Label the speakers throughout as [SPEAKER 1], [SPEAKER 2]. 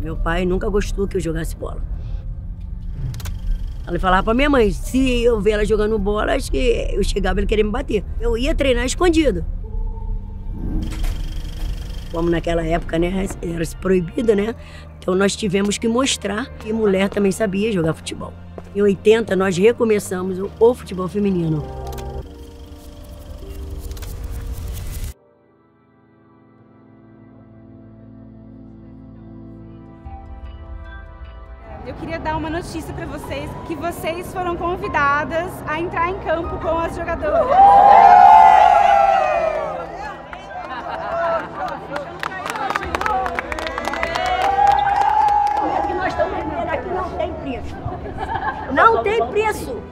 [SPEAKER 1] Meu pai nunca gostou que eu jogasse bola. Ela falava pra minha mãe, se eu ver ela jogando bola, acho que eu chegava ele queria me bater. Eu ia treinar escondido. Como naquela época, né, era proibido, né? Então nós tivemos que mostrar que mulher também sabia jogar futebol. Em 80 nós recomeçamos o futebol feminino.
[SPEAKER 2] Eu queria dar uma notícia para vocês que vocês foram convidadas a entrar em campo com as jogadoras.
[SPEAKER 1] Aqui nós estamos vivendo, aqui não tem preço. Não tem preço.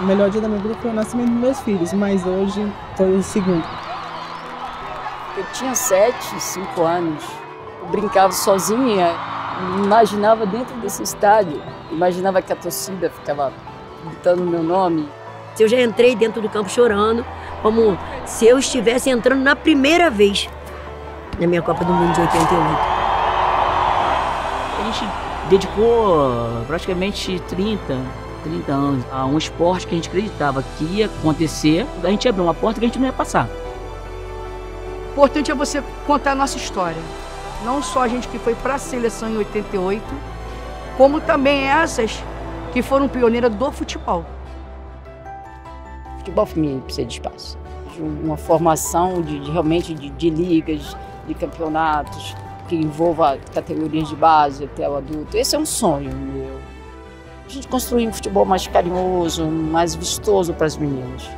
[SPEAKER 3] O melhor dia da minha vida foi o nascimento dos meus filhos, mas hoje foi o segundo.
[SPEAKER 4] Eu tinha sete, cinco anos. Eu brincava sozinha, imaginava dentro desse estádio, imaginava que a torcida ficava gritando meu nome.
[SPEAKER 1] Eu já entrei dentro do campo chorando, como se eu estivesse entrando na primeira vez na minha Copa do Mundo de 88.
[SPEAKER 5] A gente dedicou praticamente 30, 30 anos a um esporte que a gente acreditava que ia acontecer. A gente abriu uma porta que a gente não ia passar.
[SPEAKER 6] O importante é você contar a nossa história. Não só a gente que foi para a seleção em 88, como também essas que foram pioneiras do futebol.
[SPEAKER 4] O futebol feminino precisa de espaço. De uma formação de, de realmente de, de ligas, de campeonatos, que envolva categorias de base até o adulto. Esse é um sonho meu. A gente construir um futebol mais carinhoso, mais vistoso para as meninas.